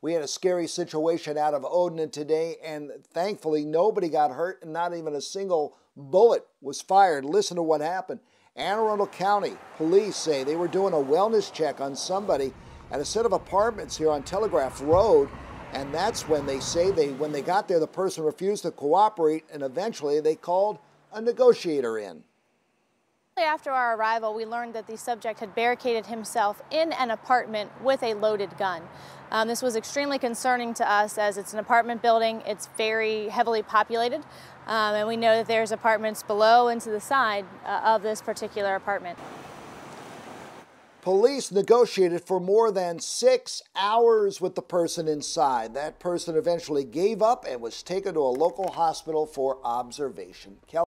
We had a scary situation out of Odenton today, and thankfully nobody got hurt and not even a single bullet was fired. Listen to what happened. Anne Arundel County police say they were doing a wellness check on somebody at a set of apartments here on Telegraph Road. And that's when they say they when they got there, the person refused to cooperate, and eventually they called a negotiator in. After our arrival, we learned that the subject had barricaded himself in an apartment with a loaded gun. Um, this was extremely concerning to us as it's an apartment building. It's very heavily populated, um, and we know that there's apartments below and to the side uh, of this particular apartment. Police negotiated for more than six hours with the person inside. That person eventually gave up and was taken to a local hospital for observation.